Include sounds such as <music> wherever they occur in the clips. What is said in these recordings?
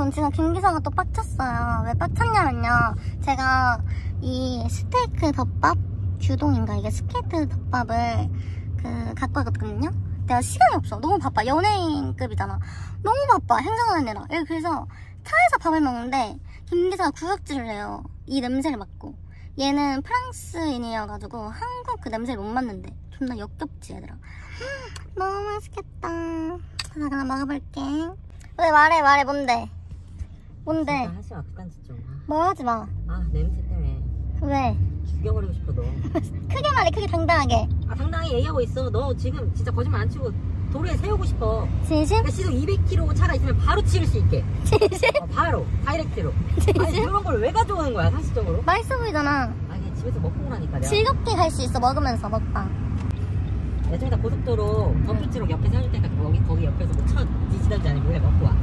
여러분 지금 김 기사가 또 빡쳤어요. 왜 빡쳤냐면요. 제가 이 스테이크 덮밥 규동인가 이게 스테이크 덮밥을 그 갖고 왔거든요. 내가 시간이 없어. 너무 바빠. 연예인급이잖아. 너무 바빠. 행정하느라. 예, 그래서 차에서 밥을 먹는데 김 기사가 구역질을 해요. 이 냄새를 맡고. 얘는 프랑스인이어가지고 한국 그 냄새를 못 맡는데 존나 역겹지 얘들아. 음, 너무 맛있겠다. 나 그냥 먹어볼게. 왜 말해 말해 뭔데? 뭔데? 진짜 하지 마 그딴 짓 좀. 뭐 하지 마. 아 냄새 때문에 왜? 죽여버리고 싶어 너. <laughs> 크게 말해 크게 당당하게. 아 당당히 얘기하고 있어. 너 지금 진짜 거짓말 안 치고 도로에 세우고 싶어. 진심? 그러니까 시속 200km 차가 있으면 바로 치를 수 있게. 진심? 어, 바로 다이렉트로. 아니 진심? 그런 걸 왜 가져오는 거야 상식적으로? 맛있어 보이잖아. 아니 집에서 먹고 오라니까 내가. 즐겁게 갈 수 있어 먹으면서 먹방. 다 고속도로 덤프트럭 옆에 세워줄 테니까 거기 거기 옆에서 뭐차 뒤지던지 아니면 몰래 먹고 와.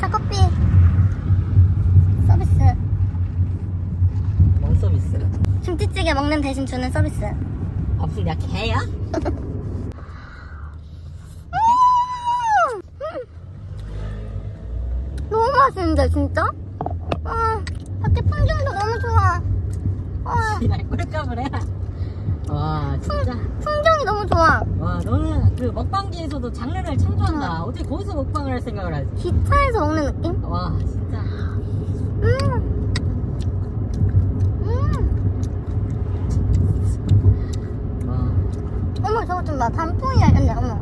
자 커피 서비스. 뭔 서비스? 김치찌개 먹는 대신 주는 서비스. 아 무슨 내가 개야? 너무 맛있는데 진짜? 아 밖에 풍경도 너무 좋아. 아 이날 꿀값을 해. 와 진짜. 풍경이 너무 좋아. 와 너는 그 먹방계에서도 장르를 창조한다. 어떻게 거기서 먹방을 할 생각을 하지? 기차에서 먹는 느낌? 와 진짜. 음. 음. 와 어머 저거 좀 봐. 단풍이 열렸네. 어머.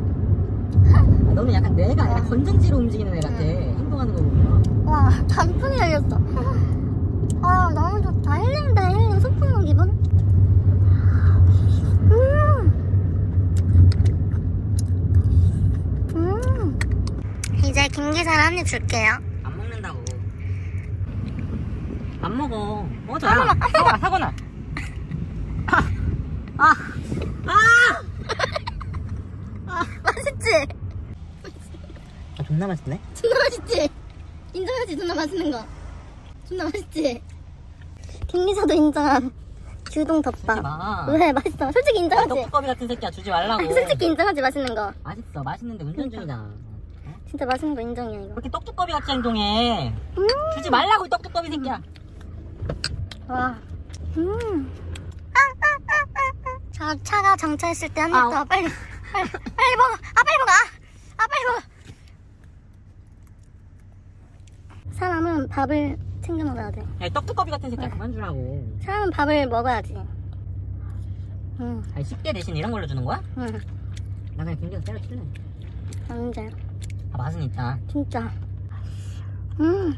아, 너는 약간 뇌가 약간 건전지로 움직이는 애 같아. 행동하는 거 보면. 와 단풍이 열렸어. 아 너무 좋다. 힐링다 힐링. 소풍 기분. 음. 음. 이제 김기사를 한입 줄게요. 안 먹는다고. 안 먹어. 먹어줘. 야. 사고나 사고나. 아. 아. <laughs> 맛있지? 아 존나 맛있네. 존나 맛있지? 인정하지? 존나 맛있는 거. 존나 맛있지? 김기사도 인정한 규동 주지 덮밥. 마. 왜 맛있어? 솔직히 아, 인정하지? 떡두꺼비 같은 새끼야 주지 말라고. 아니, 솔직히 인정하지 맛있는 거. 맛있어. 맛있는데 운전 중이잖아. 어? 진짜 맛있는 거 인정이야 왜 이거. 이렇게 떡두꺼비 같이 행동해? 음. 주지 말라고 이 떡두꺼비 새끼야. 와. 음. 자 차가 정차했을 때 한입 아, 더 빨리 빨리 빨리 먹어. 아 빨리 먹어. 아, 아 빨리 먹어. 사람은 밥을 챙겨 먹어야 돼. 야, 이 떡두꺼비 같은 새끼야 그만 주라고. 사람은 밥을 먹어야지. 응, 아니 10대 대신 이런 걸로 주는 거야? 응. 나 그냥 김기서 때려칠래. 언제? 아 맛은 있다. 진짜. 음.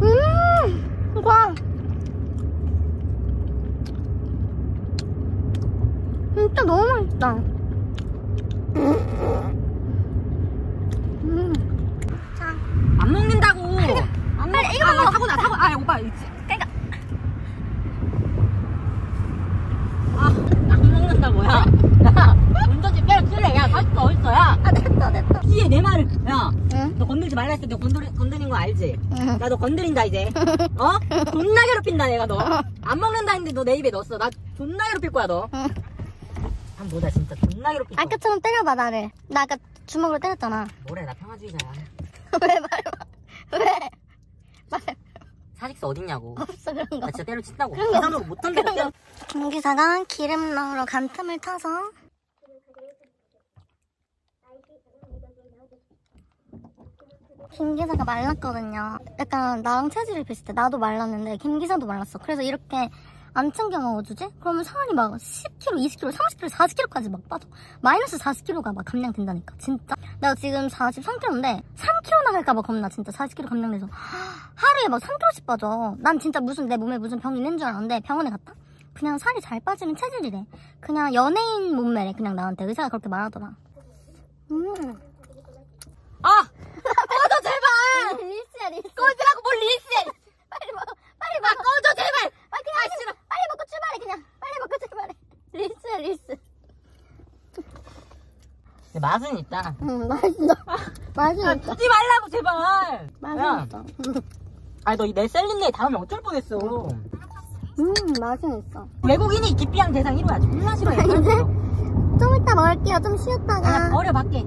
음. 이거. 진짜 너무 맛있다. 음. 자, 안 먹는다고. 안 먹. 빨리 이거 아, 먹어. 사고 아 오빠 이거. 그러니까 아안 먹는다고야. 야 운전지 때려칠래. 야 맛있어 어딨어 야. 아 됐다 됐다. 뒤에 내 말을. 야. 응? 너 건들지 말라 했을 때 건들, 건드린 거 알지? 응. 나너 건드린다 이제 <laughs> 어? 존나 괴롭힌다 내가 너 안 먹는다 했는데 너 내 입에 넣었어 나 존나 괴롭힐 거야 너 응. 한 뭐다 진짜 존나 괴롭힐 거야 아까처럼 때려봐 나를. 나 아까 주먹으로 때렸잖아. 뭐래 나 평화주의자야. <laughs> 왜? 말해. 사직서 어딨냐고 없어 그런 거. 나 진짜 때려친다고 그런 거 계산으로 못한다고 때려 거. 김기사가 기름 넣으러 간 틈을 타서 김기사가 말랐거든요. 약간 나랑 체질이 비슷해. 나도 말랐는데 김기사도 말랐어. 그래서 이렇게 안 챙겨 먹어주지? 그러면 살이 막 10kg, 20kg, 30kg, 40kg까지 막 빠져. 마이너스 40kg가 막 감량된다니까. 진짜. 내가 지금 43kg인데 3kg 나갈까봐 겁나. 진짜 40kg 감량돼서. 하루에 막 3kg씩 빠져. 난 진짜 무슨 내 몸에 무슨 병이 있는 줄 알았는데 병원에 갔다? 그냥 살이 잘 빠지는 체질이래. 그냥 연예인 몸매래. 그냥 나한테 의사가 그렇게 말하더라. 음. 아! 꺼져 제발 릴스야 릴스. 꺼지라고 뭘 릴스해 빨리 먹어. 빨리 먹어. 꺼져 제발 빨리 그냥 싫어. 빨리 먹고 출발해 그냥. 빨리 먹고 출발해. 릴스야 릴스. 근데 맛은 있다 응 맛있어. 맛이 야, 있어. 주지 말라고 제발 맛이 야, 있어. 아니 너내 셀린네 다음에 어쩔 뻔했어 음 맛이 있어. 외국인이 기피양 대상 1호야 존나 싫어해 이제 좀 이따 먹을게요. 좀 아, 쉬었다가. 버려 밖에